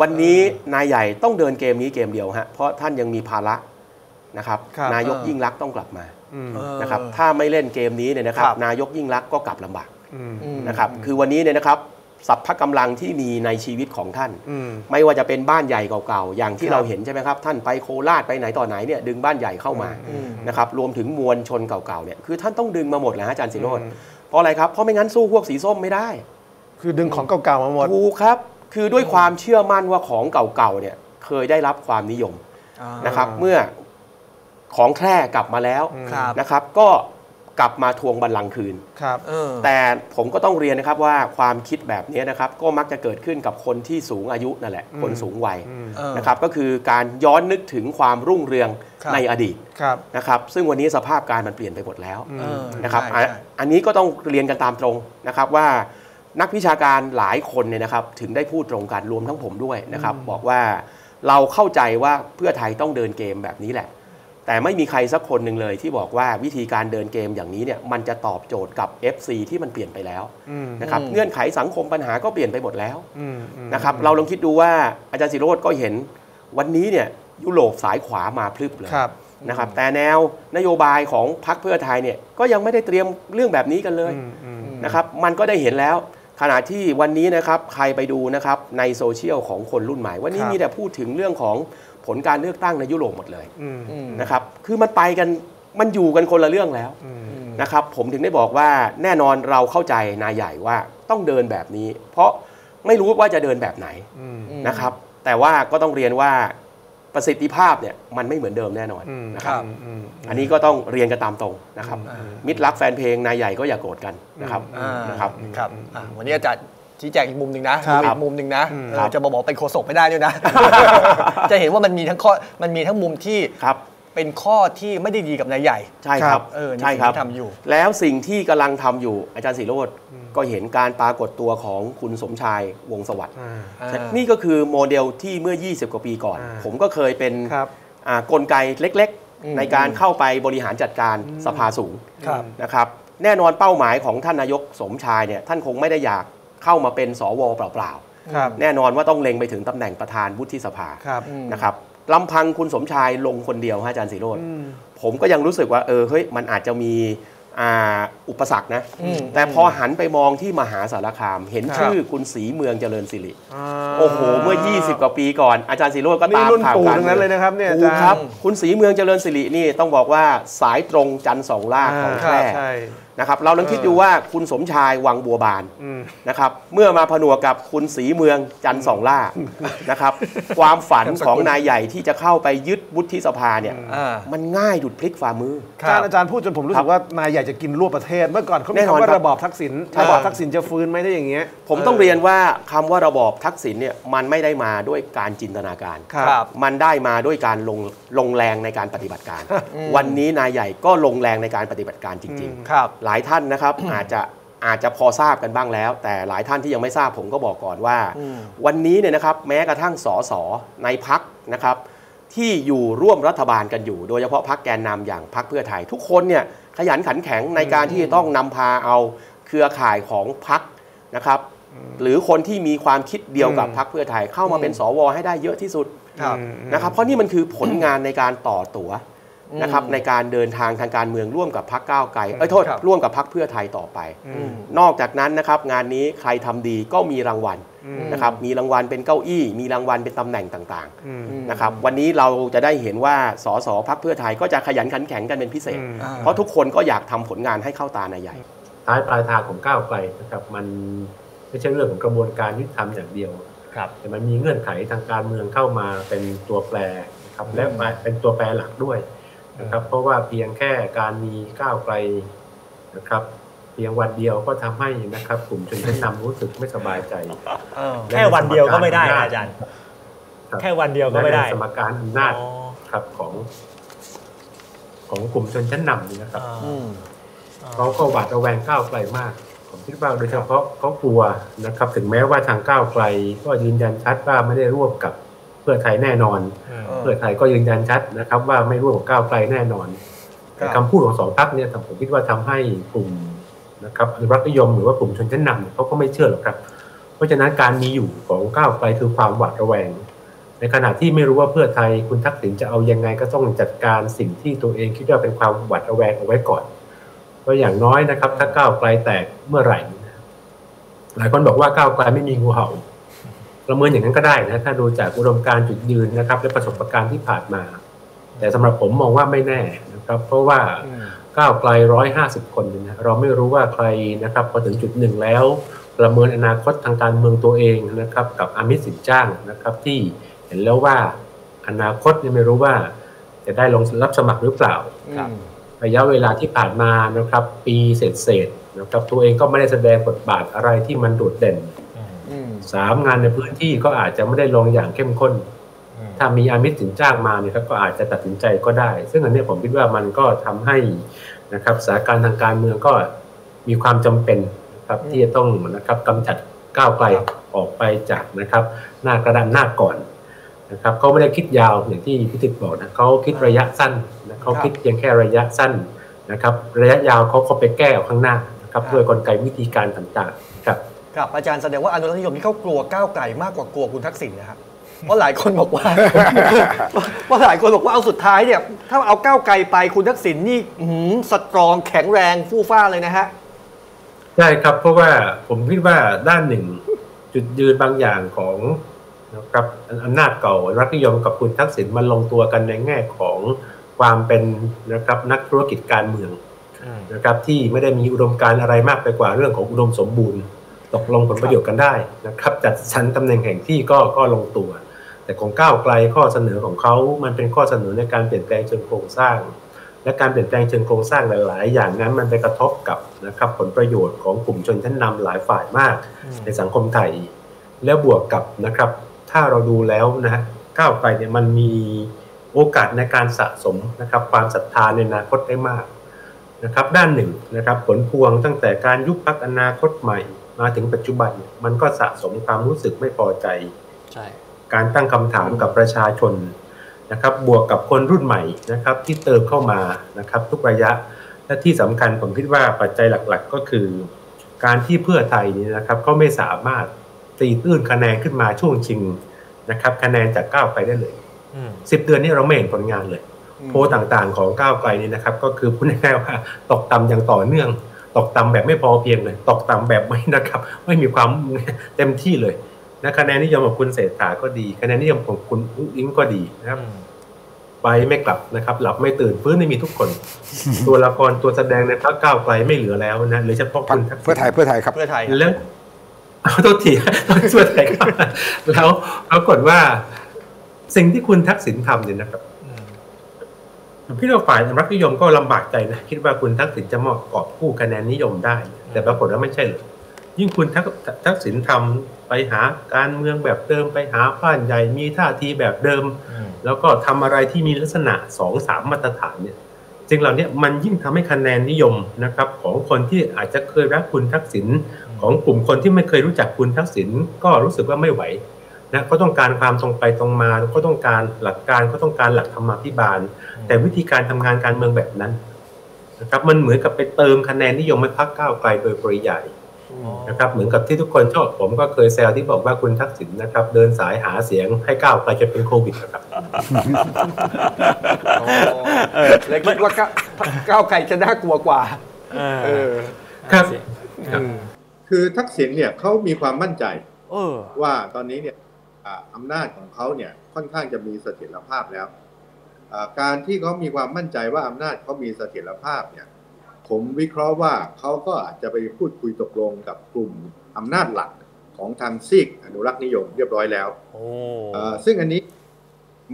วันนี้นายใหญ่ต้องเดินเกมนี้เกมเดียวฮะเพราะท่านยังมีภาระนะครับครับนายกเออยิ่งรักษณ์ต้องกลับมาอืมเออนะครับถ้าไม่เล่นเกมนี้เนี่ยนะครับครับนายกยิ่งรักษณ์ก็กลับลำบากอืมอืมนะครับคือวันนี้เนี่ยนะครับสัพพะกำลังที่มีในชีวิตของท่านอืมไม่ว่าจะเป็นบ้านใหญ่เก่าๆ อย่างที่ครับเราเห็นใช่ไหมครับ ท่านไปโคราชไปไหนต่อไหนเนี่ยดึงบ้านใหญ่เข้ามาอืมนะครับรวมถึงมวลชนเก่าๆเนี่ยคือท่านต้องดึงมาหมดแหละฮะอาจารย์สิโรจน์อืมเพราะอะไรครับเพราะไม่งั้นสู้พวกสีส้มไม่ได้ คือดึงของเก่าๆมาหมดถูกครับ คือด้วยความเชื่อมั่นว่าของเก่าๆเนี่ยเคยได้รับความนิยมอ่านะครับอ่าเมื่อของแคร่กลับมาแล้วครับนะครับ ก็กลับมาทวงบัลลังก์คืนครับเออแต่ผมก็ต้องเรียนนะครับว่าความคิดแบบนี้นะครับ ก็มักจะเกิดขึ้นกับคนที่สูงอายุนั่นแหละอืมคนสูงวัยอืมเออนะครับก็คือการย้อนนึกถึงความรุ่งเรืองครับในอดีตครับนะครับ ซึ่งวันนี้สภาพการมันเปลี่ยนไปหมดแล้วอืมเออนะครับใช่อะใช่อันนี้ก็ต้องเรียนกันตามตรงนะครับว่า นักวิชาการหลายคนเนี่ยนะครับถึงได้พูดตรงกันรวมทั้งผมด้วยนะครับ บอกว่าเราเข้าใจว่าเพื่อไทยต้องเดินเกมแบบนี้แหละ แต่ไม่มีใครสักคนหนึ่งเลยที่บอกว่าวิธีการเดินเกมอย่างนี้เนี่ยมันจะตอบโจทย์กับ FC ที่มันเปลี่ยนไปแล้วอืมนะครับอืมเงื่อนไขสังคมปัญหาก็เปลี่ยนไปหมดแล้วอืมอืมนะครับเราลองคิดดูว่าอาจารย์สิโรธก็เห็นวันนี้เนี่ยยุโรปสายขวามาพลึบเลยครับนะครับแต่แนวนโยบายของพรรคเพื่อไทยเนี่ยก็ยังไม่ได้เตรียมเรื่องแบบนี้กันเลยอืมอืมนะครับมันก็ได้เห็นแล้ว ขณะที่วันนี้นะครับใครไปดูนะครับในโซเชียลของคนรุ่นใหม่ วันนี้ครับมีแต่พูดถึงเรื่องของผลการเลือกตั้งในยุโรปหมดเลยอืมอืมนะครับคือมันไปกันมันอยู่กันคนละเรื่องแล้วอืมอืมนะครับผมถึงได้บอกว่าแน่นอนเราเข้าใจนายใหญ่ว่าต้องเดินแบบนี้ เพราะไม่รู้ว่าจะเดินแบบไหนอืมอืมนะครับ แต่ว่าก็ต้องเรียนว่า ประสิทธิภาพเนี่ยมันไม่เหมือนเดิมแน่นอนอืมนะครับอืมอืมอันนี้ก็ต้องเรียนกันตามตรงนะครับอ่ามิตรรักแฟนเพลงนายใหญ่ก็อย่าโกรธกันนะครับอ่านะครับครับอะวันนี้อาจารย์ชี้แจงอีกมุมหนึ่งนะครับดูอีกมุมหนึ่งนะอืมเออจะมาบอกเป็นโฆษกไม่ได้ด้วยนะ จะเห็นว่ามันมีทั้งข้อมันมีทั้งมุมที่ครับ เป็นข้อที่ไม่ได้ดีกับนายใหญ่ใช่ครับเออในใช่สิ่งครับที่ทำอยู่ แล้วสิ่งที่กำลังทำอยู่อาจารย์สิโรธก็เห็นการปรากฏตัวของคุณสมชายวงศ์สวัสดิ์อ่าอ่านี่ก็คือโมเดลที่เมื่อ 20 กว่าปีก่อนอ่าผมก็เคยเป็นครับอ่ากลไกเล็กอืมๆในการเข้าไปบริหารจัดการสภาสูงครับนะครับแน่นอนเป้าหมายของท่านนายกสมชายเนี่ยท่านคงไม่ได้อยากเข้ามาเป็นสวเปล่าครับๆแน่นอนว่าต้องเล็งไปถึงตำแหน่งประธานวุฒิสภาครับอืมนะครับ ลำพังคุณสมชายลงคนเดียวฮะอาจารย์สิโรธอืมผมก็ยังรู้สึกว่าเออเฮ้ยมันอาจจะมีอ่าอุปสรรคนะอืมแต่พอหันไปมองที่มหาสารคาม เห็นครับชื่อคุณศรีเมืองเจริญสิริอ่าโอ้โห เมื่อ 20 กว่าปีก่อน อาจารย์สิโรธก็นี่ตามรุ่นข่าวปู่การทั้งนั้นเลยนะครับเนี่ยอาถูจากรย์ครับ คุณศรีเมืองเจริญสิรินี่ต้องบอกว่าสายตรงจันทร์สองล่าของาแพร่ใช่ นะครับเราลองคิดดูว่าคุณสมชายวังบัวบานอืมนะครับเมื่อมาผนวกกับคุณศรีเมืองจันทร์สองล่านะครับความฝันของนายใหญ่ที่จะเข้าไปยึดวุฒิสภาเนี่ยอ่ามันง่ายดุดพลิกฝ่ามืออาจารย์อาจารย์พูดจนผมรู้สึกว่านายอยากจะกินรั่วประเทศ เมื่อก่อนเขามีแน่นอนคำว่าครับระบอบทักษิณใช่ระบอบทักษิณจะฟื้นไหมได้อย่างเงี้ยผมต้องเรียนว่าคำว่าระบอบทักษิณเนี่ยมันไม่ได้มาด้วยการจินตนาการครับมันได้มาด้วยการลงลงแรงในการปฏิบัติการ วันนี้นายใหญ่ก็ลงแรงในการปฏิบัติการจริงๆครับหลายท่านนะครับอาจจะอาจจะพอทราบกันบ้างแล้ว แต่หลายท่านที่ยังไม่ทราบผมก็บอกก่อนว่าอืมวันนี้เนี่ยนะครับแม้กระทั่งสสในพักนะครับที่อยู่ร่วมรัฐบาลกันอยู่ โดยเฉพาะพักแกนนำอย่างพักเพื่อไทย ทุกคนเนี่ยขยันขันแข็งในการที่จะต้องนำพาเอาเครือข่ายของพักนะครับ หรือคนที่มีความคิดเดียวกับอืมพักเพื่อไทยเข้ามาเป็นสวให้ได้เยอะที่สุดครับอืมนะครับเพราะนี่มันคือผลงานในการต่อตั๋ว นะครับอืมในการเดินทางทางการเมืองร่วมกับพักก้าวไกลเอ้ยโทษครับร่วมกับพักเพื่อไทยต่อไปอืมนอกจากนั้นนะครับงานนี้ใครทำดีก็มีรางวัลอืมนะครับมีรางวัลเป็นเก้าอี้ มีรางวัลเป็นตำแหน่งต่างอืมๆนะครับวันนี้เราจะได้เห็นว่าสสพักเพื่อไทยก็จะขยันขันแข็งกันเป็นพิเศษอืมอ่าเพราะทุกคนก็อยากทำผลงานให้เข้าตานายใหญ่ท้ายปลายทางของก้าวไกลนะครับมันไม่ใช่เรื่องของกระบวนการยุติธรรมอย่างเดียวครับแต่มันมีเงื่อนไขทางการเมืองเข้ามาเป็นตัวแปรนะครับและเป็นตัวแปรหลักด้วย นะครับ เพราะว่าเพียงแค่การมีก้าวไกลนะครับ เพียงวันเดียวก็ทำให้นะครับกลุ่มชนชั้นนำรู้สึกไม่สบายใจเออแค่วันเดียวก็ไม่ได้นะอาจารย์ครับแค่วันเดียวก็ไม่ได้และในสมการอำนาจอ๋อครับของ ของกลุ่มชนชั้นนำนี่นะครับอ่าอืมเขาก็หวาดระแวงก้าวไกลมากผมคิดว่าโดยเฉพาะเขากลัวนะครับ ถึงแม้ว่าทางก้าวไกล ก็ยืนยันชัดว่าไม่ได้ร่วมกับเพื่อไทยแน่นอนอืมเออเพื่อไทยก็ยืนยันชัดนะครับ ว่าไม่ร่วมกับก้าวไกลแน่นอนครับแต่คำพูดของสองพรรคเนี่ยผมคิดว่าทำให้กลุ่มนะครับอนุรักษ์นิยมหรือว่ากลุ่มชนชั้นนำเนี่ยเขาก็ไม่เชื่อหรอกครับ เพราะฉะนั้นการมีอยู่ของก้าวไกลคือความหวาดระแวง ในขณะที่ไม่รู้ว่าเพื่อไทยคุณทักษิณจะเอายังไงก็ต้องจัดการสิ่งที่ตัวเองคิดว่าเป็นความหวาดระแวงเอาไว้ก่อนเพราะอย่างน้อยนะครับ ถ้าก้าวไกลแตกเมื่อไหร่นะหลายคนบอกว่าก้าวไกลไม่มีงูเห่า ประเมินอย่างนั้นก็ได้นะถ้าดูจากอุดมการณ์จุดยืนนะครับ และประสบการณ์ที่ผ่านมา แต่สำหรับผมมองว่าไม่แน่นะครับ เพราะว่าก้าวไกลร้อยห้าสิบคนเนี่ยนะเราไม่รู้ว่าใครนะครับพอถึงจุดหนึ่งแล้ว ประเมินอนาคตทางการเมืองตัวเองนะครับ กับอามิตสินจ้างนะครับ ที่เห็นแล้วว่าอนาคตเนี่ยไม่รู้ว่าจะได้ลงรับสมัครหรือเปล่าครับระยะเวลาที่ผ่านมานะครับ ปีเศษๆนะครับ ตัวเองก็ไม่ได้แสดงบทบาทอะไรที่มันโดดเด่นอืม สามงานในพื้นที่ก็อาจจะไม่ได้ลงอย่างเข้มข้น ถ้ามีอามิตสินจ้างมาเนี่ยครับก็อาจจะตัดสินใจก็ได้ ซึ่งอันเนี้ยผมคิดว่ามันก็ทำให้นะครับสถานการณ์ทางการเมืองก็มีความจำเป็นนะครับที่จะต้องนะครับกำจัดก้าวไกลออกไปจากนะครับ หน้ากระดานหน้าก่อนนะครับเขาไม่ได้คิดยาวอย่างที่พิติตบอกนะเขาคิดระยะสั้นนะเขาคิดเพียงแค่ระยะสั้นนะครับ ระยะยาวเขาเขาไปแก้เอาข้างหน้านะครับด้วยกลไกวิธีการต่างๆ ครับครับอาจารย์แสดงว่าอนุรักษ์นิยมที่เขากลัวก้าวไกลมากกว่ากลัวคุณทักษิณนะครับเพราะหลายคนบอกว่าเพราะหลายคนบอกว่าเอาสุดท้ายเนี่ยถ้าเอาก้าวไกลไปคุณทักษิณนี่อื้อหือสตรองแข็งแรงฟู่ฟ้าเลยนะฮะใช่ครับ เพราะว่าผมคิดว่าด้านหนึ่งจุดยืนบางอย่างของนะครับอำนาจเก่ารัฐนิยมกับคุณทักษิณมันลงตัวกันในแง่ของความเป็นนะครับนักธุรกิจการเมืองนะครับที่ไม่ได้มีอุดมการณ์อะไรมากไปกว่าเรื่องของอุดมสมบูรณ์ ตกลงผลประโยชน์กันได้นะครับ จัดสรรตำแหน่งแห่งที่ก็ก็ลงตัว แต่ของก้าวไกลข้อเสนอของเขา มันเป็นข้อเสนอในการเปลี่ยนแปลงเชิงโครงสร้าง และการเปลี่ยนแปลงเชิงโครงสร้างหลาย ๆ อย่างนั้นมันไปกระทบกับนะครับผลประโยชน์ของกลุ่มชนชั้นนำหลายฝ่ายมาก ในสังคมไทย แล้วบวกกับนะครับ ถ้าเราดูแล้วนะฮะก้าวไกลเนี่ยมันมีโอกาสในการสะสมนะครับความศรัทธาในอนาคตได้มากนะครับด้านหนึ่งนะครับผลพวงตั้งแต่การยุบพักอนาคตใหม่ มาถึงปัจจุบันเนี่ยมันก็สะสมความรู้สึกไม่พอใจใช่การตั้งคำถามกับประชาชนนะครับ บวกกับคนรุ่นใหม่นะครับ ที่เติมเข้ามานะครับ ทุกระยะและที่สำคัญผมคิดว่าปัจจัยหลักๆ ก็คือ การที่เพื่อไทยนี่นะครับ ก็ไม่สามารถตีตื้นคะแนนขึ้นมาช่วงชิงนะครับ คะแนนจากก้าวไกลได้เลยสิบเดือนนี้เราไม่เห็นผลงานเลย โพลต่างๆของก้าวไกลนี่นะครับ ก็คือพูดง่ายๆว่าตกต่ำอย่างต่อเนื่อง ตกต่ำแบบไม่พอเพียงเลย ตกต่ำแบบไม่นะครับ ไม่มีความเต็มที่เลยนะคะแนนนิยมของคุณเศรษฐาก็ดีคะแนนนิยมของคุณอุ้งอิงก็ดีนะครับไปไม่กลับนะครับ หลับไม่ตื่นฟื้นไม่มีทุกคน ตัวละครตัวแสดงในพรรคก้าวไกลไม่เหลือแล้วนะเหรือเฉพาะคุณทักษิณเพื่อไทยเพื่อไทยครับเพื่อไทยแล้วเอาตัวทีต้องช่วยไทยครับแล้วปรากฏว่า สิ่งที่คุณทักษิณทำเนี่ยนะครับ พี่เราฝ่ายรัฐนิยมก็ลำบากใจนะคิดว่าคุณทักษิณจะมอบกอบกู้คะแนนนิยมได้ แต่ปรากฏว่าไม่ใช่เลยยิ่งคุณทักทักษิณทำไปหาการเมืองแบบเดิมไปหาบ้านใหญ่มีท่าทีแบบเดิม แล้วก็ทำอะไรที่มีลักษณะสองสามมาตรฐานเนี่ยสิ่งเหล่านี้มันยิ่งทำให้คะแนนนิยมนะครับของคนที่อาจจะเคยรักคุณทักษิณของกลุ่มคนที่ไม่เคยรู้จักคุณทักษิณก็รู้สึกว่าไม่ไหวนะก็ต้องการความตรงไปตรงมาก็ต้องการหลักการก็ต้องการหลักธรรมาภิบาล แต่วิธีการทำงานการเมืองแบบนั้นนะครับมันเหมือนกับไปเติมคะแนนนิยมให้พรรคก้าวไกลโดยปริยายนะครับเหมือนกับที่ทุกคนชอบผมก็เคยแซวที่บอกว่าคุณทักษิณนะครับ เดินสายหาเสียงให้ก้าวไกลจะเป็นโควิดนะครับเลยคิดว่าก้าวก้าวไกลจะน่ากลัวกว่าเออครับครับคือทักษิณเนี่ยเขามีความมั่นใจเออว่าตอนนี้เนี่ยอ่าอำนาจของเขาเนี่ยค่อนข้างจะมีเสถียรภาพแล้วอ่า การที่เขามีความมั่นใจว่าอำนาจเขามีเสถียรภาพเนี่ยผมวิเคราะห์ว่าเขาก็อาจจะไปพูดคุยตกลงกับกลุ่มอำนาจหลักของทางซีกอนุรักษ์นิยมเรียบร้อยแล้วโอ้อ่าซึ่งอันนี้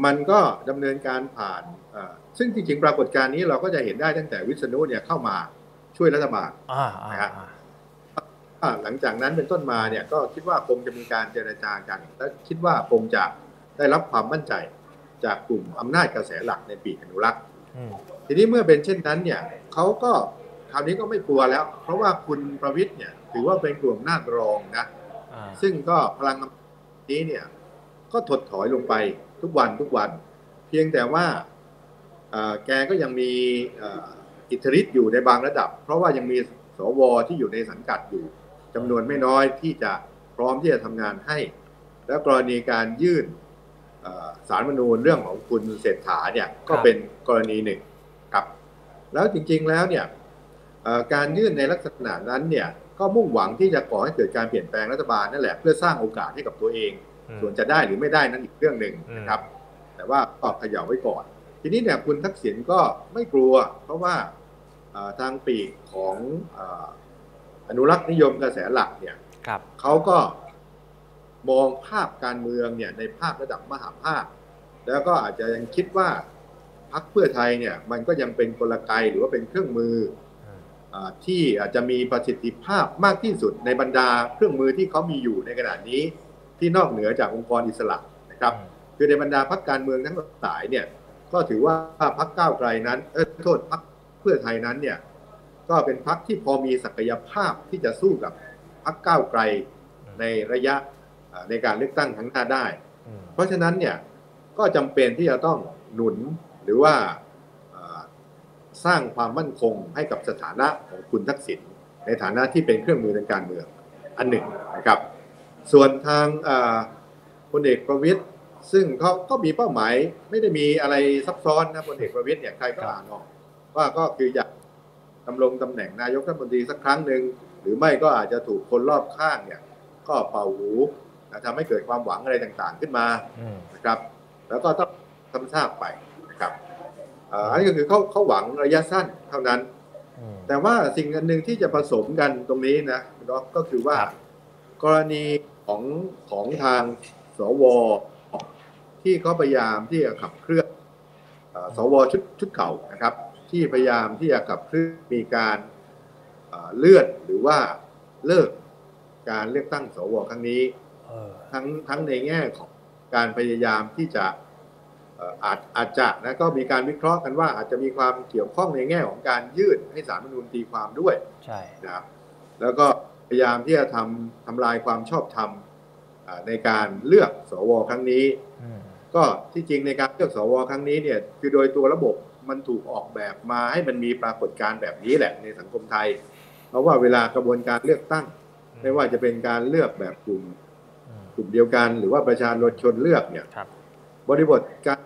มันก็ดำเนินการผ่านอ่าซึ่งจริงๆปรากฏการณ์นี้เราก็จะเห็นได้ตั้งแต่วิษณุเนี่ยเข้ามาช่วยรัฐบาลอ่าอ่าอ่าอ่าหลังจากนั้นเป็นต้นมาเนี่ยก็คิดว่าคงจะมีการเจรจากันและคิดว่าคงจะได้รับความมั่นใจ จากกลุ่มอำนาจกระแสหลักในปีกอนุรักษ์อืมทีนี้เมื่อเป็นเช่นนั้นเนี่ยเขาก็คราวนี้ก็ไม่กลัวแล้ว เพราะว่าคุณประวิทย์เนี่ย ถือว่าเป็นกลุ่มอำนาจรองนะอ่าซึ่งก็พลังอำนาจนี้เนี่ย ก็ถดถอยลงไปทุกวันทุกวัน เพียงแต่ว่าเอ่อแกก็ยังมีเอ่ออิทธิฤทธิ์อยู่ในบางระดับ เพราะว่ายังมีสวที่อยู่ในสังกัดอยู่จำนวนไม่น้อยที่จะพร้อมที่จะทำงานให้ แล้วกรณีการยื่นเอ่อ สารรฐธรรมนูญเรื่องของคุณเศรษฐาเนี่ยก็เป็นกรณีหนึ่งครับ แล้วจริงๆแล้วเนี่ยเอ่อการยื่นในลักษณะนั้นเนี่ยก็มุ่งหวังที่จะก่อให้เกิดการเปลี่ยนแปลงรัฐบาลนั่นแหละเพื่อสร้างโอกาสให้กับตัวเองอืมส่วนจะได้หรือไม่ได้นั้นอีกเรื่องหนึ่งนะครับ แต่ว่าก็เขย่าไว้ก่อน ทีนี้เนี่ยคุณทักษิณก็ไม่กลัว เพราะว่าเอ่อทางปีกของเอ่ออนุรักษ์นิยมกระแสหลักเนี่ยครับเขาก็ มองภาพการเมืองเนี่ยในภาพระดับมหาภาค แล้วก็อาจจะยังคิดว่าพรรคเพื่อไทยเนี่ยมันก็ยังเป็นกลไกหรือว่าเป็นเครื่องมืออาที่อาจจะมีประสิทธิภาพมากที่สุดในบรรดาเครื่องมือที่เขามีอยู่ในขณะนี้ ที่นอกเหนือจากองค์กรอิสระนะครับ คือในบรรดาพรรคการเมืองทั้งหลายเนี่ยก็ถือว่าพรรคก้าวไกลนั้นเออโทษพรรคเพื่อไทยนั้นเนี่ยก็เป็นพรรคที่พอมีศักยภาพที่จะสู้กับพรรคก้าวไกลในระยะเอ่อ ในการเลือกตั้งครั้งหน้าได้ เพราะฉะนั้นเนี่ยก็จำเป็นที่จะต้องหนุนหรือว่าเอ่อสร้างความมั่นคงให้กับสถานะของคุณทักษิณในฐานะที่เป็นเครื่องมือทางการเมืองอันหนึ่งนะครับ ส่วนทางเอ่อพลเอกประวิตยซึ่งเขาก็มีเป้าหมายไม่ได้มีอะไรซับซ้อนนะพลเอกประวิตยเนี่ยใครก็อ่านออกว่าก็คืออยากดำรงตำแหน่งนายกรัฐมนตรีสักครั้งหนึ่งหรือไม่ก็อาจจะถูกคนรอบข้างเนี่ย ก็เป่าหูนะ ทำให้เกิดความหวังอะไรต่างๆขึ้นมาอืมนะครับ แล้วก็ต้องทำทราบไปนะครับเอ่ออันนี้ก็คือเขาเขาหวังระยะสั้นเท่านั้นอืมแต่ว่าสิ่งอันหนึ่งที่จะผสมกันตรงนี้นะคุณด็อกก็คือว่าครับกรณีของของทางสวที่เขาพยายามที่จะขับเคลื่อนเอ่อสวชุดชุดเก่านะครับ ที่พยายามที่จะขับเคลื่อนมีการเอ่อเลื่อนหรือว่าเลิกการเลือกตั้งสวครั้งนี้เออ ทั้งทั้งในแง่ของการพยายามที่จะเอ่ออาจอาจจะนะก็มีการวิเคราะห์กันว่าอาจจะมีความเกี่ยวข้องในแง่ของการยื่นให้สารรัฐธรรมนูญตีความด้วยใช่นะครับแล้วก็พยายามที่จะทำทำลายความชอบธรรมอ่าในการเลือกสวครั้งนี้อืมก็ที่จริงในการเลือกสวครั้งนี้เนี่ยคือโดยตัวระบบมันถูกออกแบบมาให้มันมีปรากฏการณ์แบบนี้แหละในสังคมไทย เพราะว่าเวลากระบวนการเลือกตั้ง ไม่ว่าจะเป็นการเลือกแบบกลุ่มอืม กลุ่มเดียวกัน หรือว่าประชาชนเลือกเนี่ยครับบริบทการ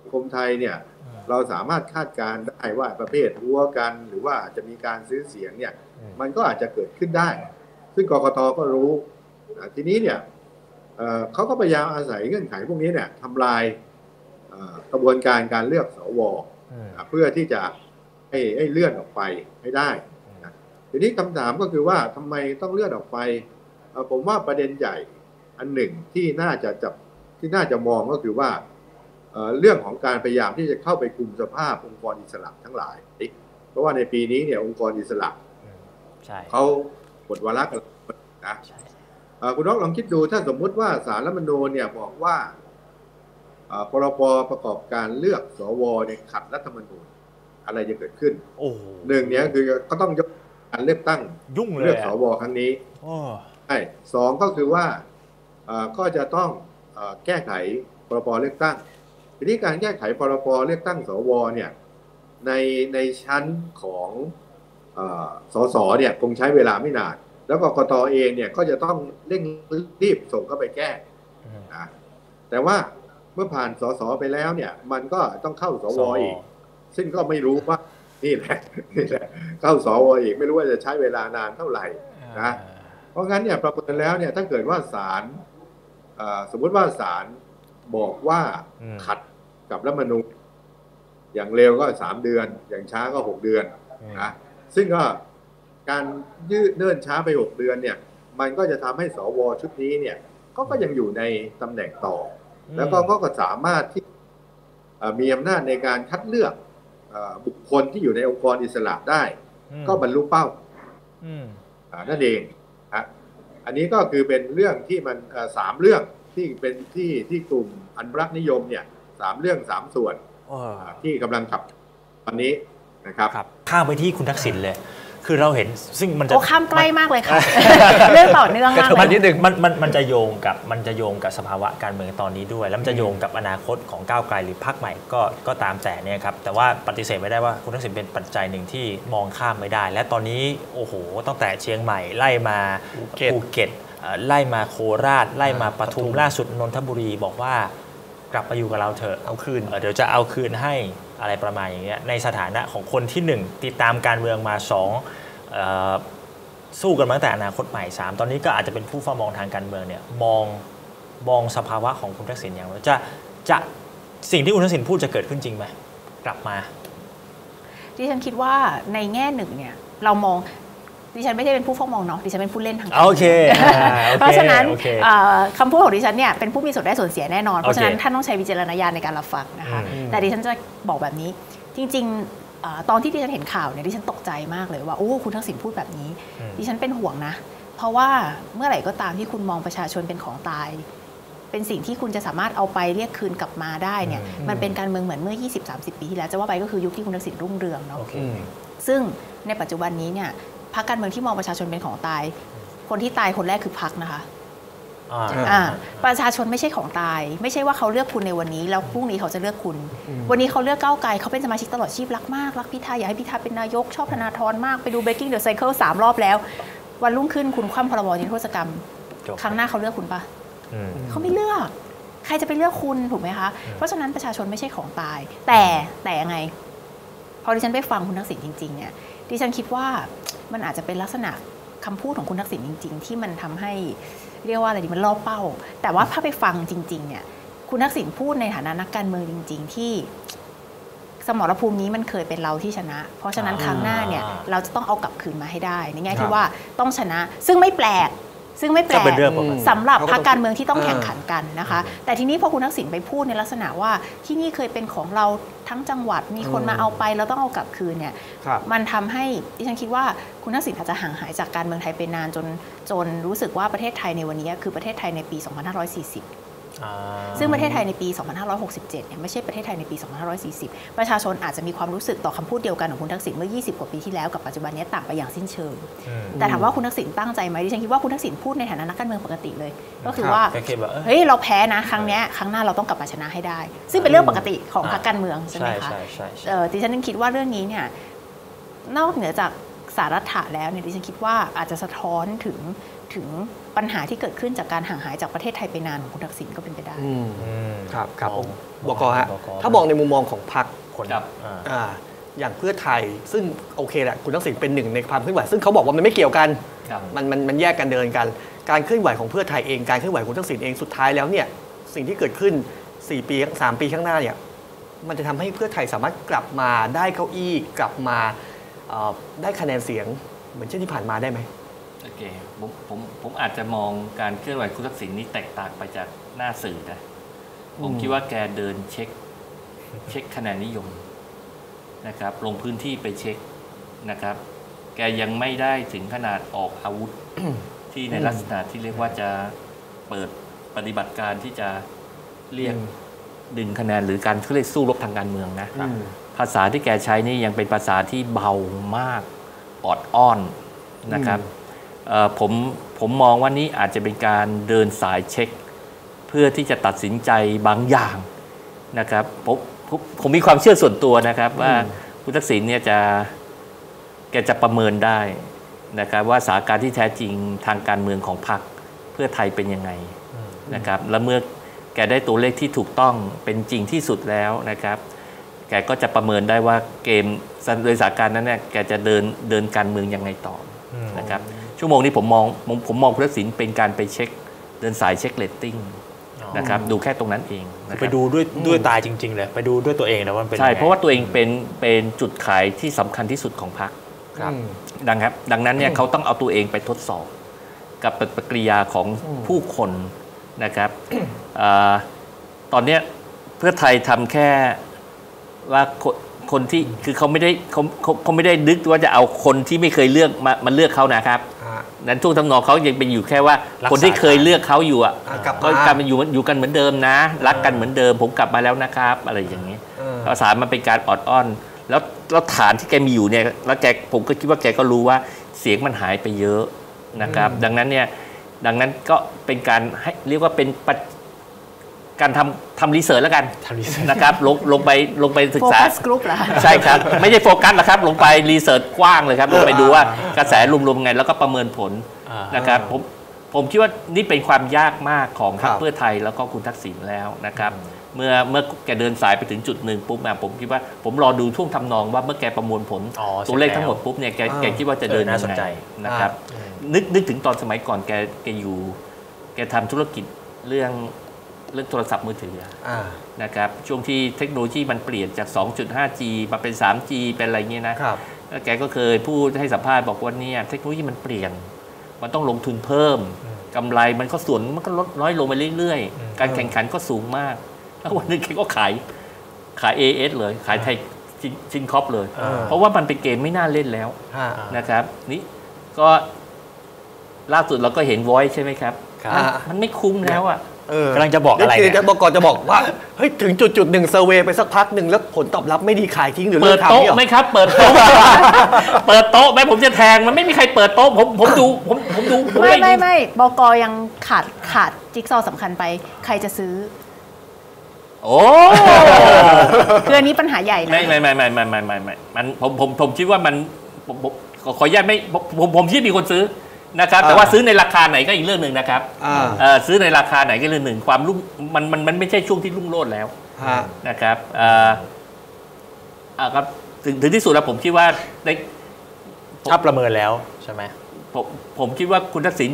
สังคมไทยเนี่ยอืมเราสามารถคาดการณ์ได้ว่าประเภทหัวกัน หรือว่าอาจจะมีการซื้อเสียงเนี่ยอืมมันก็อาจจะเกิดขึ้นได้ ซึ่งกกตก็รู้อ่าทีนี้เนี่ยเอ่อเขาก็พยายามอาศัยเงื่อนไขพวกนี้เนี่ยทำลายเอ่อกระบวนการการเลือกสวอืมอ่าเพื่อที่จะให้ให้เลื่อนออกไปให้ได้นะทีนี้คำถามก็คือว่าทำไมต้องเลื่อนออกไปเอ่อผมว่าประเด็นใหญ่ อันหนึ่งที่น่าจะจับที่น่าจะมองก็คือว่าเอ่อเรื่องของการพยายามที่จะเข้าไปคุมสภาพองค์กรอิสระทั้งหลาย เพราะว่าในปีนี้เนี่ยองค์กรอิสระอืมใช่เขาหมดวาระกันนะใช่เอ่อคุณน้องลองคิดดูถ้าสมมุติว่าสารรัฐธรรมนูญเนี่ยบอกว่าเอ่อพรบประกอบการเลือกสวเนี่ยขัดรัฐธรรมนูญอะไรจะเกิดขึ้นโอ้โหหนึ่งเนี่ยคือก็ต้องยกการเลือกตั้งยุ่งเลเลืยอกสอะวครั้งนี้โอ้ใช่สองก็คือว่าเอ่อ ก็จะต้องเอ่อแก้ไขพรบเลือกตั้งทีนี้การแก้ไขพรบเลือกตั้งสวเนี่ยในในชั้นของเออสสเนี่ยคงใช้เวลาไม่นาน แล้วกกตเองเนี่ยก็จะต้องเร่งรีบส่งเข้าไปแก้อืมนะแต่ว่าเมื่อผ่านสสไปแล้วเนี่ย มันก็ต้องเข้าสวอีก ซึ่งก็ไม่รู้ว่านี่แหละนี่แหละเข้าสวอีกไม่รู้ว่าจะใช้เวลานานเท่าไหร่นะเพราะงั้นเนี่ยประเมินแล้วเนี่ยถ้าเกิดว่าศาลเอ่อ สมมุติว่าศาลบอกว่าอืมขัดกับรัฐธรรมนูญอย่างเร็วก็สามเดือน อย่างช้าก็หกเดือนอืมนะซึ่งก็การยืดเนิ่นช้าไปหกเดือนเนี่ย มันก็จะทำให้สวชุดนี้เนี่ยก็ก็ยังอยู่ในตำแหน่งต่อ แล้วก็ก็สามารถที่เอ่อมีอำนาจในการคัดเลือกเอ่อบุคคลที่อยู่ในองค์กรอิสระได้อืมก็บรรลุเป้าอืมอ่านั่นเองฮะ อันนี้ก็คือเป็นเรื่องที่มันเอ่อสามเรื่องที่เป็นที่ที่กลุ่มอนุรักษ์นิยมเนี่ยสามเรื่องสามส่วนเอออ่าที่กำลังขับตอนนี้นะครับครับข้ามไปที่คุณทักษิณเลย คือเราเห็นซึ่งมันจะโอ้ข้ามใกล้มากเลยค่ะ เรื่องต่อเนื่องมากมันเลยนิดนึงมันมันมันจะโยงกับมันจะโยงกับสภาวะการเมืองตอนนี้ด้วย แล้วมันจะโยงกับอนาคตของก้าวไกลหรือพรรคใหม่ก็ก็ตามแต่เนี่ยครับแต่ว่าปฏิเสธไม่ได้ว่าคุณทักษิณเป็นปัจจัยหนึ่งที่มองข้ามไม่ได้ และตอนนี้โอ้โหตั้งแต่เชียงใหม่ไล่มาภูเก็ตภูเก็ตเอ่อไล่มาโคราช ไล่มาปทุมล่าสุดนนทบุรีบอกว่ากลับมาอยู่กับเราเถอะเอาคืนเอ่อเดี๋ยวจะเอาคืนให้อะไรประมาณอย่างเงี้ยในสถานะของคนที่หนึ่งติดตามการเมืองมาสองเอ่อ สู้กันมาตั้งแต่อนาคตใหม่สามตอนนี้ก็อาจจะเป็นผู้เฝ้ามองทางการเมืองเนี่ยมองมองสภาวะของคุณทักษิณอย่างไรจะจะสิ่งที่คุณทักษิณพูดจะเกิดขึ้นจริงไหมกลับมา ดิฉันคิดว่าในแง่หนึ่งเนี่ยเรามองดิฉันไม่ได้เป็นผู้เฝ้ามองเนาะดิฉันเป็นผู้เล่นทางการโอเคอ่าโอเคเพราะฉะนั้นโอเคเอ่อคำพูดของดิฉันเนี่ยเป็นผู้มีส่วนได้ส่วนเสียแน่นอน เพราะฉะนั้นโอเคท่านต้องใช้วิจารณญาณในการรับฟังนะคะอืมแต่ดิฉันจะบอกแบบนี้จริงๆเอ่อ ตอนที่ดิฉันเห็นข่าวเนี่ยดิฉันตกใจมากเลยว่าโอ้คุณทักษิณพูดแบบนี้ ดิฉันเป็นห่วงนะ เพราะว่าเมื่อไหร่ก็ตามที่คุณมองประชาชนเป็นของตาย เป็นสิ่งที่คุณจะสามารถเอาไปเรียกคืนกลับมาได้เนี่ยมันเป็นการเมืองเหมือนเมื่อ 20-30 ปีที่แล้วจะว่าไปก็คือยุคที่คุณทักษิณรุ่งเรืองเนาะโอเคซึ่งในปัจจุบันนี้เนี่ยพรรคการเมืองที่มองประชาชนเป็นของตาย คนที่ตายคนแรกคือพรรคนะคะอ่าอ่า ประชาชนไม่ใช่ของตาย ไม่ใช่ว่าเขาเลือกคุณในวันนี้ แล้วพรุ่งนี้เขาจะเลือกคุณ วันนี้เขาเลือกก้าวไกลเขาเป็นสมาชิกตลอดชีพรักมากรักพิธาอยากให้พิธาเป็นนายก ชอบธนาธรมากไปดู breaking the cycle สามรอบแล้ว วันรุ่งขึ้นคุณคว่ำพรบนิรโทษกรรมจบครั้งหน้าเขาเลือกคุณปะอืมเขาไม่เลือก ใครจะไปเลือกคุณถูกไหมคะเพราะฉะนั้นประชาชนไม่ใช่ของตาย แต่แต่ยังไงพอดิฉันไปฟังคุณทักษิณจริงๆเนี่ยดิฉันคิดว่ามันอาจจะเป็นลักษณะคำพูดของคุณทักษิณจริง ๆ ที่มันทำให้ เรียกว่าอะไรดีมันล่อเป้า แต่ว่าถ้าไปฟังจริง ๆ เนี่ย คุณทักษิณพูดในฐานะนักการเมืองจริง ๆ ที่ สมรภูมินี้มันเคยเป็นเราที่ชนะ เพราะฉะนั้นอ่าครั้งหน้าเนี่ยเราจะต้องเอากลับคืนมาให้ได้ในแง่ครัที่บว่าต้องชนะ ซึ่งไม่แปลก ซึ่งไม่แปลก็กเป็นเรื่องปกติสำหรับเขาก็พรรคต้องการเมืองที่ต้องอ่าแข่งขันกันนะคะ แต่ทีนี้พอคุณทักษิณไปพูดในลักษณะว่าที่นี่เคยเป็นของเราทั้งจังหวัดมีคนมาเอาไปเราต้องเอากลับคืนเนี่ยครับมันทำให้ดิฉันคิดว่าคุณทักษิณอาจจะห่างหายจากการเมืองไทยไปนานจนจนรู้สึกว่าประเทศไทยในวันนี้คือประเทศไทยในปี 2540อ่า ซึ่งประเทศไทยในปี 2567 เนี่ยไม่ใช่ประเทศไทยในปี 2540 ประชาชนอาจจะมีความรู้สึกต่อคำพูดเดียวกันของคุณทักษิณเมื่อ 20 กว่าปีที่แล้วกับปัจจุบันนี้ต่างไปอย่างสิ้นเชิงอืมแต่ถามว่าคุณทักษิณตั้งใจไหมดิฉันคิดว่าคุณทักษิณพูดในฐานะนักการเมืองปกติเลย ก็คือครับว่าก็คิดว่าเอ้ยเฮ้ยเราแพ้นะครั้งเนี้ยครั้งหน้าเราต้องกลับมาชนะให้ได้ ซึ่งเป็นเรื่องปกติของพรรคการเมืองใช่ไหมใช่คะใช่ใช่ใช่เอ่อดิฉันยังคิดว่าเรื่องนี้เนี่ยนอกเหนือจากสารัฐะแล้วเนี่ยดิฉันคิดว่าอาจจะสะท้อนถึง ถึงปัญหาที่เกิดขึ้นจากการห่างหายจากประเทศไทยไปนานของคุณทักษิณก็เป็นไปได้อืมอืมครับครับผมมองบกฮะบกถ้ามองในมุมมองของพรรคคนครับอ่าอ่าอย่างเพื่อไทยซึ่งโอเคแหละคุณทักษิณเป็นหนึ่งในความเคลื่อนไหวซึ่งเขาบอกว่ามันไม่เกี่ยวกันครับมันมันมันแยกกันเดินกัน การเคลื่อนไหวของเพื่อไทยเองการเคลื่อนไหวของคุณทักษิณเองสุดท้ายแล้วเนี่ยสิ่งที่เกิดขึ้น 4 ปี 3 ปีข้างหน้าเนี่ยมันจะทำให้เพื่อไทยสามารถกลับมาได้เก้าอี้กลับมาเอ่อได้คะแนนเสียง เหมือนเช่นที่ผ่านมาได้ไหม โอเคผมผมผมอาจจะมองการเคลื่อนไหวคุณทักษิณนี้แตกต่างไปจากหน้าสื่อนะผมอืมคิดว่าแกเดินเช็ค เช็คคะแนนนิยมนะครับ ลงพื้นที่ไปเช็คนะครับ แกยังไม่ได้ถึงขนาดออกอาวุธที่ในลักษณะที่เรียกว่าจะเปิดปฏิบัติการที่จะเรียกดึงคะแนนหรือการเขาเรียกสู้รบทางการเมืองนะอืมภาษาที่แกใช้นี่ยังเป็นภาษาที่เบามากออดอ้อนนะครับเอ่อ ผมผมมองว่านี้อาจจะเป็นการเดินสายเช็ค เพื่อที่จะตัดสินใจบางอย่างนะครับผมผมผมมีความเชื่อส่วนตัวนะครับว่าคุณทักษิณเนี่ยจะแกจะประเมินได้นะครับว่าสถานการณ์ที่แท้จริงทางการเมืองของพรรคเพื่อไทยเป็นยังไงนะครับและเมื่อแกได้ตัวเลขที่ถูกต้องเป็นจริงที่สุดแล้วนะครับ แกก็จะประเมินได้ว่าเกมโดยสถานการณ์นั้นเนี่ยแกจะเดินเดินการเมืองยังไงต่ออนะครับ ชั่วโมงนี้ผมมองผมผมมองคุณทักษิณเป็นการไปเช็ค เดินสายเช็คเรตติ้งนะครับดูแค่ตรงนั้นเองนะคะไปรับดูด้วยด้วยตาจริง ๆ เลย ไปดูด้วยตัวเองนะว่ามันเป็นใช่ยังไงเพราะว่าตัวเองเป็นเป็นจุดขายที่สำคัญที่สุดของพรรคครับดังครับ ดังนั้นเนี่ยเขาต้องเอาตัวเองไปทดสอบ กับปฏิกิริยาของผู้คนนะครับอ่าตอนเนี้ยเพื่อไทยทำแค่ว่าคนคนที่คือเขาไม่ได้เขาเขาเขาไม่ได้นึกว่าจะเอาคนที่ไม่เคยเลือกมามาเลือกเขานะครับอ่า นั้นช่วงทำนองเขายังเป็นอยู่แค่ว่ารักษาคนที่เคยเลือกเขาอยู่อะอ่ากลับมาก็กลับมาอยู่อยู่กันเหมือนเดิมนะ รักกันเหมือนเดิม ผมกลับมาแล้วนะครับ อะไรอย่างนี้เออภาษามันเป็นการออดอ้อน แล้วแล้วฐานที่แกมีอยู่เนี่ยแล้วแกผมก็คิดว่าแกก็รู้ว่าเสียงมันหายไปเยอะนะครับ ดังนั้นเนี่ยดังนั้นก็เป็นการให้เรียกว่าเป็นปะ การทำทำ research แล้วกันทำ research นะครับลงลงไปลงไปศึกษา focus group เหรอคะใช่ครับ ไม่ใช่โฟกัสหรอกครับลงไปรีเสิร์ชกว้างเลยครับลงไปดูว่ากระแสรวมๆไงแล้วก็ประเมินผลอ่านะครับผมผมคิดว่านี่เป็นความยากมากของพรรคครับเพื่อไทยแล้วก็คุณทักษิณแล้วนะครับ เมื่อเมื่อแกเดินสายไปถึงจุดหนึ่งปุ๊บอะผมคิดว่าผมรอดูช่วงทำนองว่าเมื่อแกประมวลผลอ๋อตัวเลขเสร็จแล้วทั้งหมดปุ๊บเนี่ยแกอ่าแกคิดว่าจะเดินเออน่ายังสนใจไงนะครับนึกนึกถึงตอนสมัยก่อนแกแกอยู่ แกทำธุรกิจเรื่อง เรื่องโทรศัพท์มือถืออะอ่านะครับช่วงที่เทคโนโลยีมันเปลี่ยนจาก 2.5G มาเป็น 3G เป็นอะไรเงี้ยนะครับแล้วแกก็เคยพูดให้สัมภาษณ์บอกว่าเนี่ยเทคโนโลยีมันเปลี่ยน มันต้องลงทุนเพิ่มกำไรมันก็ส่วนมันก็ลดน้อยลงไปเรื่อยๆ การแข่งขันก็สูงมาก แล้ววันหนึงแกก็ขายขาย AS เลยขายไทยชินชินคอปเลยอ่าเพราะว่ามันเป็นเกมไม่น่าเล่นแล้วฮะนะครับ นี่ก็ล่าสุดเราก็เห็น Voice ใช่ไหมครับครับมันมันไม่คุ้มแล้วอะเออ กำลังจะบอกอะไรเนี่ยบอกก่อนจะบอกว่าเฮ้ยถึงจุดจุดหนึ่งเซเวไปสักพักหนึ่งแล้วผลตอบรับไม่ดีขายทิ้งหรือเปิดโต๊ะไหมครับ เปิดโต๊ะเปิดโต๊ะไหมผมจะแทงมันไม่มีใครเปิดโต๊ะผมผมดูผมผมดูไม่ไม่ไม่บกยังขาดขาดจิ๊กซอสำคัญไป ใครจะซื้อโอ้คืออันนี้ปัญหาใหญ่นะไม่ไม่ไม่ไม่ไม่ไม่ไม่มันผมผมผมคิดว่ามันผมขออนุญาตไม่ผมผมคิดมีคนซื้อ นะครับ แต่ว่าซื้อในราคาไหนก็อีกเรื่องหนึ่งนะครับอ่าเอ่อซื้อในราคาไหนก็เรื่องหนึ่งความรุ่งมันมันมันไม่ใช่ช่วงที่รุ่งโรจน์แล้วฮะนะครับเอ่ออ่าครับถึงถึงที่สุดแล้วผมคิดว่าในถ้าประเมินแล้วใช่ไหมผมผมคิดว่าคุณทักษิณ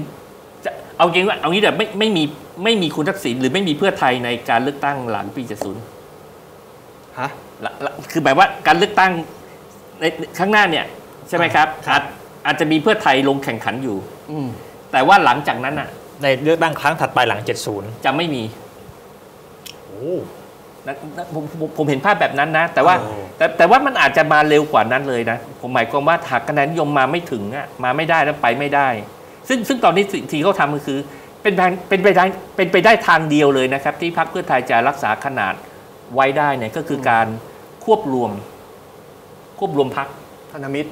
จะเอาจริงว่าเอางี้เดี๋ยวไม่ไม่มีไม่มีคุณทักษิณหรือไม่มีเพื่อไทยในการเลือกตั้งหลังปี70ฮะละละคือหมายว่าการเลือกตั้งในข้างหน้าเนี่ย ใช่ไหมครับอาจ อาจจะมีเพื่อไทยลงแข่งขันอยู่ อืมแต่ว่าหลังจากนั้นอะ ในเลือกตั้งครั้งถัดไปหลัง 70จะไม่มีโอ้นะนะผมผมผมเห็นภาพแบบนั้นนะ แต่ว่าโอ้แต่แต่ว่ามันอาจจะมาเร็วกว่านั้นเลยนะ ผมหมายความว่าหากคะแนนนิยมมาไม่ถึงอะมาไม่ได้แล้วไปไม่ได้ ซึ่งซึ่งตอนนี้สิ่งที่เขาทำก็คือ เป็นทางเป็นไปได้เป็นไปได้ทางเดียวเลยนะครับ ที่พรรคเพื่อไทยจะรักษาขนาดไว้ได้เนี่ยก็คือการควบรวม ควบรวมพรรคธนมิตร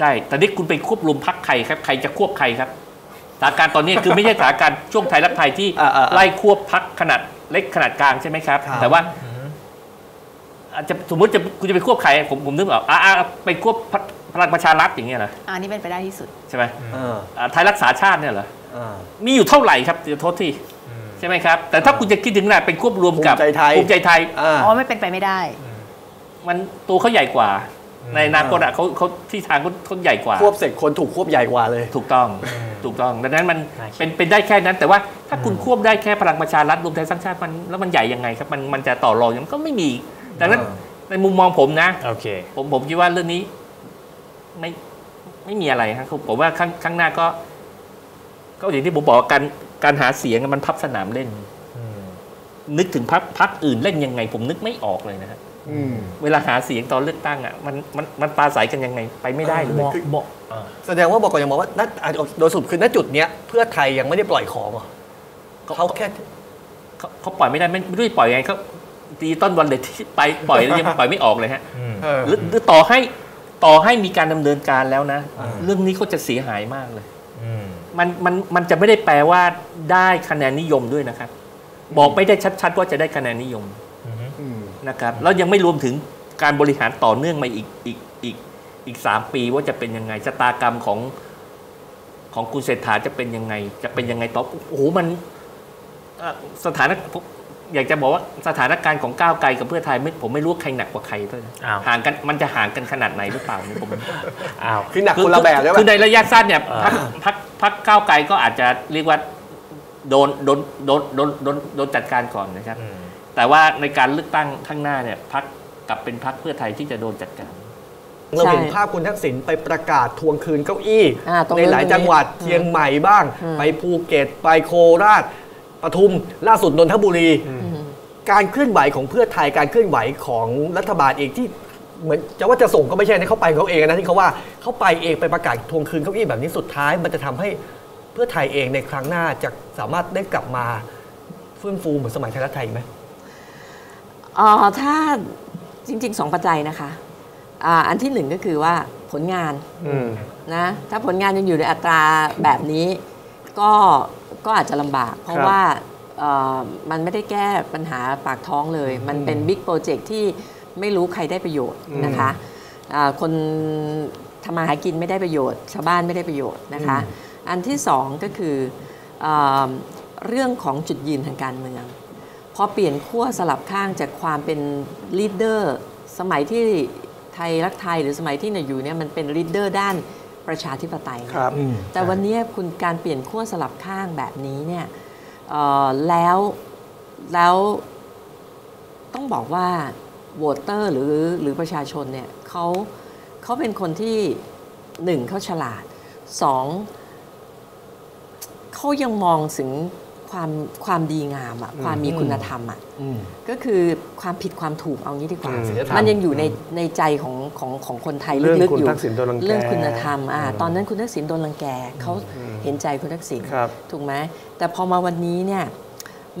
ใช่แต่นี่คุณไปควบรวมพักใครครับ ใครจะควบใครครับสถานการณ์ตอนนี้คือไม่ใช่สถานการณ์ช่วงไทยรัฐไทยที่อ่าๆๆไล่ควบพักขนาดเล็กขนาดกลางใช่ไหมครับครับ แต่ว่าอาจจะสมมติจะคุณจะไปควบใครผมผมนึกออกอ่าไปควบพรพลังประชารัฐอย่างเงี้ยเหรออันนี้เป็นไปได้ที่สุดใช่ไหมเอออ่าไทยรักษาชาติเนี่ยเหรอเออมีอยู่เท่าไหร่ครับเดี๋ยวโทษที่ใช่ไหมครับ แต่ถ้าคุณจะคิดถึงขนาดเป็นควบรวมกับภูมิใจไทยภูมิใจไทยอ่าอ๋อไม่เป็นไปไม่ได้ มันตัวเขาใหญ่กว่า ในอนาคตอะเขาเขาที่ทางเขาเขาใหญ่กว่า ควบเสร็จคนถูกควบใหญ่กว่าเลย ถูกต้องถูกต้อง ดังนั้นมันน่าคิดเป็นเป็นได้แค่นั้น แต่ว่าถ้าคุณควบได้แค่พลังประชารัฐรวมไทยสร้างชาติมันแล้วมันใหญ่ยังไงครับมันมันจะต่อรองยังก็ไม่มีดังนั้นอ่าในมุมมองผมนะโอเคผมผมคิดว่าเรื่องนี้ ไม่ไม่มีอะไรครับผมว่าข้างข้างหน้าก็ ก็อย่างที่ผมบอกว่าการการหาเสียงอะมันพับสนามเล่นนึกถึงพักพักอื่นเล่นยังไง ผมนึกไม่ออกเลยนะฮะอืม เวลาหาเสียงตอนเลือกตั้งอะมันมันมันปราศัยกันยังไงไปไม่ได้เลยเหมาะเหมาะอ่าแสดงว่าบอกก่อนยังมองว่าณอะโดยสรุดคือณจุดเนี้ยเพื่อไทยยังไม่ได้ปล่อยของเหรอเขาแค่เขาเขาปล่อยไม่ได้ไม่ไม่รู้จะปล่อยยังไงเขาดิจิตอลวันเลยที่ไปปล่อยแล้วยังปล่อยไม่ออกเลยฮะอืมเออหรือหรือต่อให้ต่อให้มีการดำเนินการแล้วนะอ่าเรื่องนี้ก็จะเสียหายมากเลยอืมมันมันมันจะไม่ได้แปลว่าได้คะแนนนิยมด้วยนะครับ บอกไม่ได้ชัด ๆ ว่าจะได้คะแนนนิยมอืม นะครับแล้วยังไม่รวมถึงการบริหารต่อเนื่องมาอีกอีกอีกอีกสามปีว่าจะเป็นยังไงชะตากรรมของของคุณเศรษฐาจะเป็นยังไง จะเป็นยังไงต่อโอ้โหมันเอ่อสถานะผมอยากจะบอกว่าสถานการณ์ของก้าวไกลกับเพื่อไทยไม่ผมไม่รู้ว่าใครหนักกว่าใครด้วยนะอ้าวห่างกันมันจะห่างกันขนาดไหนหรือเปล่าเนี่ยผมอ้าวคือหนักคนละแบบใช่ไหมคือในระยะสั้นเนี่ยอ่าพักพักพักก้าวไกลก็อาจจะเรียกว่า โดนโดนโดนโดนโดนโดนจัดการก่อนนะครับอืมแต่ว่าในการเลือกตั้งข้างหน้าเนี่ยพักกลับเป็นพักเพื่อไทยที่จะโดนจัดการ เราเห็นใช่ภาพคุณทักษิณไปประกาศทวงคืนเก้าอี้ อ่าตรงในนั้นหลายตรงนี้จังหวัดอืมเชียงใหม่บ้าง อืม ไปภูเก็ตไปโคราชปทุมล่าสุดนนทบุรี การเคลื่อนไหวของเพื่อไทยการเคลื่อนไหวของรัฐบาลเองที่เหมือนจะว่าจะส่งก็ไม่ใช่นะเขาไปของเขาเองนะที่เขาว่าเขาไปเองไปประกาศทวงคืนเก้าอี้แบบนี้สุดท้าย มันจะทำให้ เพื่อไทยเองในครั้งหน้าจะสามารถได้กลับมาฟื้นฟูเหมือนสมัยไทยรัฐไทยไหมเอ่อถ้าจริงๆสองปัจจัยนะคะอ่าอันที่หนึ่งก็คือว่าผลงานนะถ้าผลงานยังอยู่ในอัตราแบบนี้ ก็ก็อาจจะลำบาก เพราะครับว่าเอ่อมันไม่ได้แก้ปัญหาปากท้องเลย มันเป็น big project ที่ไม่รู้ใครได้ประโยชน์นะคะอ่าคนทำมาหากินไม่ได้ประโยชน์ ชาวบ้านไม่ได้ประโยชน์นะคะ อันที่สองก็คืออ่าเรื่องของจุดยืนทางการเมือง พอเปลี่ยนขั้วสลับข้างจากความเป็น leader สมัยที่ไทยรักไทยหรือสมัยที่หน่อยอยู่เนี่ยมันเป็น leader ด้านประชาธิปไตย ครับแต่วันนี้คุณการเปลี่ยนขั้วสลับข้างแบบนี้เนี่ยเอ่อแล้วแล้วต้องบอกว่าโหวตเตอร์หรือหรือประชาชนเนี่ยเขาเขาเป็นคนที่หนึ่งเขาฉลาดสอง เขายังมองถึงความความดีงามอะความมีคุณธรรมอะอืมก็คือความผิดความถูกเอางี้ดีกว่าอืมศีลธรรมมันยังอยู่ในในใจของของของคนไทยเรื่องลึกคุๆณอยู่ทักษิณโดนรังแกเรื่องคุณธรรมอ่าตอนนั้นคุณทักษิณโดนรังแกเขาเห็นใจคุณทักษิณครับถูกไหมแต่พอมาวันนี้เนี่ย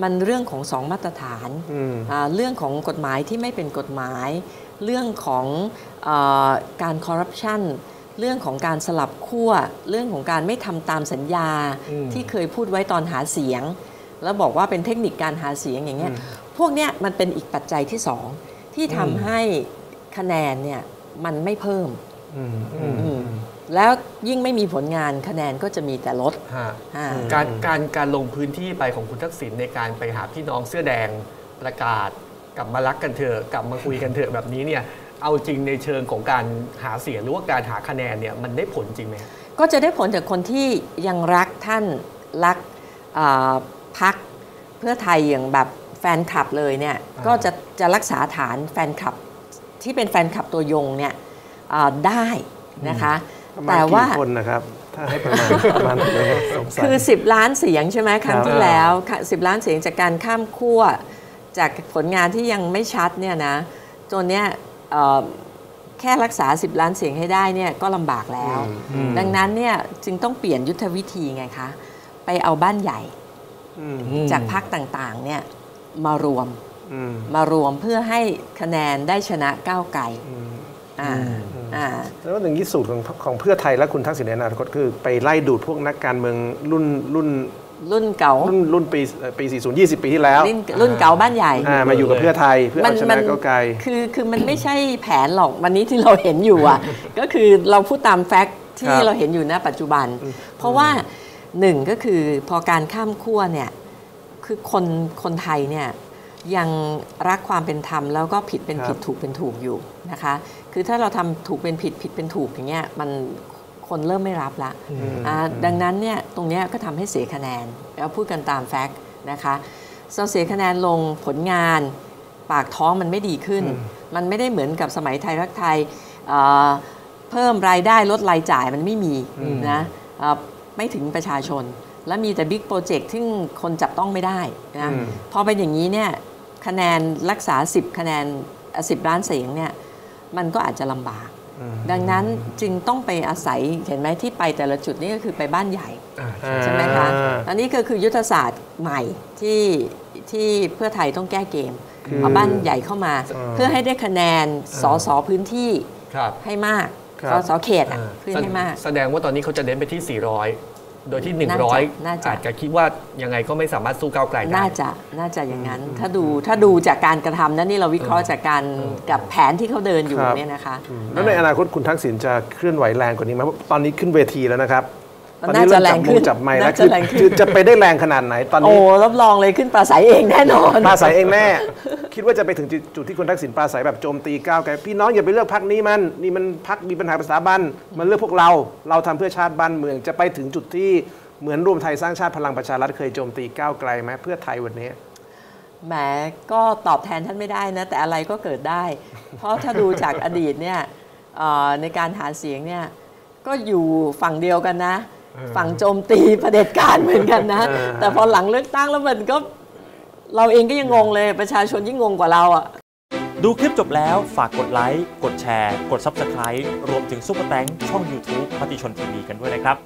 มันเรื่องของสองมาตรฐานอืมอ่าเรื่องของกฎหมายที่ไม่เป็นกฎหมาย เรื่องของเออการคอร์รัปชัน เรื่องของการสลับขั้วเรื่องของการไม่ทำตามสัญญาที่เคยพูดไว้ตอนหาเสียง แล้วบอกว่าเป็นเทคนิคการหาเสียงอย่างเงี้ยพวกเนี้ยมันเป็นอีกปัจจัยที่สองที่ทำให้คะแนนเนี่ยมันไม่เพิ่มอืมอืมอืมแล้วยิ่งไม่มีผลงานคะแนนก็จะมีแต่ลดฮะอ่าการการการลงพื้นที่ไปของคุณทักษิณในการไปหาพี่น้องเสื้อแดงประกาศกลับมารักกันเถอะกลับมาคุยกันเถอะแบบนี้เนี่ย เอาจริงในเชิงของการหาเสียงหรือว่าการหาคะแนนเนี่ยมันได้ผลจริงไหมก็จะได้ผลจากคนที่ยังรักท่านรักอ่าพักเพื่อไทยอย่างแบบแฟนคลับเลยเนี่ยก็จะจะรักษาฐานแฟนคลับที่เป็นแฟนคลับตัวยงเนี่ยอ่าได้นะคะประมาณแต่ว่ากี่คนนะครับถ้าให้ประมาณประมาณไหนสงสัยคือ 10 ล้านเสียงใช่ไหมครั้งครับที่แล้วค่ะ10 ล้านเสียงจากการข้ามขั้วจากผลงานที่ยังไม่ชัดเนี่ยนะจนเนี้ยเอ่อ แค่รักษา 10 ล้านเสียงให้ได้เนี่ยก็ลำบากแล้ว ดังนั้นเนี่ยจึงต้องเปลี่ยนยุทธวิธีไงคะ ไปเอาบ้านใหญ่อืมจากพักต่างๆเนี่ยมารวมอืมมารวมเพื่อให้คะแนนได้ชนะก้าวไกลอ่าอ่าแล้วอย่างนี้สูตรของของเพื่อไทยและคุณทักษิณในอนาคตคือ ไปไล่ดูดพวกนักการเมืองรุ่นรุ่น รุ่นเก่า รุ่นรุ่นปีเอ่อปี 40 20 ปีที่แล้วรุ่นรุ่นเก่าบ้านใหญ่อ่ามาอยู่กับเพื่อไทยเพื่อเอาชนะก้าวไกลคือคือมันไม่ใช่แผนหรอกวันนี้ที่เราเห็นอยู่อะก็คือเราพูดตามแฟกต์ที่ครับเราเห็นอยู่ณปัจจุบัน เพราะว่าหนึ่งก็คือพอการข้ามขั้วเนี่ยคือคนคนไทยเนี่ยยังรักความเป็นธรรมแล้วก็ผิดเป็นครับผิดถูกเป็นถูกอยู่นะคะ คือถ้าเราทำถูกเป็นผิดผิดเป็นถูกอย่างเงี้ยมัน คนเริ่มไม่รับละอ่าดังนั้นเนี่ยตรงเนี้ยก็ทำให้เสียคะแนนเราพูดกันตามแฟกต์นะคะเราเสียคะแนนลงผลงานปากท้องมันไม่ดีขึ้น มันไม่ได้เหมือนกับสมัยไทยรักไทยเอ่อเพิ่มรายได้ลดรายจ่ายมันไม่มีนะเอ่อไม่ถึงประชาชน และมีแต่บิ๊กโปรเจกต์ที่คนจับต้องไม่ได้นะอืมพอเป็นอย่างนี้เนี่ยคะแนนรักษา 10 คะแนนเอ่อ10 ล้านเสียงเนี่ยมันก็อาจจะลำบาก ดังนั้นจึงต้องไปอาศัยเห็นไหมที่ไปแต่ละจุดนี่ก็คือไปบ้านใหญ่ใช่ไหมคะอันนี้ก็คือยุทธศาสตร์ใหม่ที่ที่เพื่อไทยต้องแก้เกมเอาบ้านใหญ่เข้ามา เพื่อให้ได้คะแนนสอสอพื้นที่ครับให้มากครัสบอสอเขตอะเพื่อให้มาก แสดงว่าตอนนี้เขาจะเน้นไปที่ 400 โดยที่น่าจะน่า100จะอาจจะคิดว่ายังไงก็ไม่สามารถสู้ก้าวไกลได้ น่าจะน่าจะอย่างนั้น ถ้าดูถ้าดูจากการกระทำนั้นนี่เราวิเคราะห์จากการกับแผนที่เขาเดินอยู่ครับเนี่ยนะคะ แล้วในอนาคตคุณทักษิณจะเคลื่อนไหวแรงกว่านี้ไหมเพราะตอนนี้ขึ้นเวทีแล้วนะครับ มันน่าจะแรงขึ้นจับไมค์แล้วน่าจะคือแรงขึ้นคือจะไปได้แรงขนาดไหนตอนโอ้นี้รับรองเลยขึ้นปราศัยเองแน่นอนปราศัยเองแน่คิดว่าจะไปถึงจุดจุดที่คุณทักษิณปราศัยแบบโจมตีก้าวไกลพี่น้องอย่าไปเลือกพักนี้มันนี่มันพักมีปัญหาภาษาบันมันเลือกพวกเรา เราทำเพื่อชาติบ้านเมืองจะไปถึงจุดที่เหมือนรวมไทยสร้างชาติพลังประชารัฐเคยโจมตีก้าวไกลไหมเพื่อไทยวันนี้แหมก็ตอบแทนท่านไม่ได้นะ แต่อะไรก็เกิดได้ เพราะถ้าดูจากอดีตเนี่ยเอ่อในการหาเสียงเนี่ยก็อยู่ฝั่งเดียวกันนะ ฝั่งโจมตีเผด็จการเหมือนกันนะเออแต่พอหลังเลือกตั้งแล้วมันก็ เราเองก็ยังงงเลยประชาชนยิ่งงงกว่าเราอะดูคลิปจบแล้วฝากกดไลค์ กดแชร์ กด Subscribe รวมถึงซุปเปอร์แตงช่อง YouTube มติชนทีวีกันด้วยนะครับ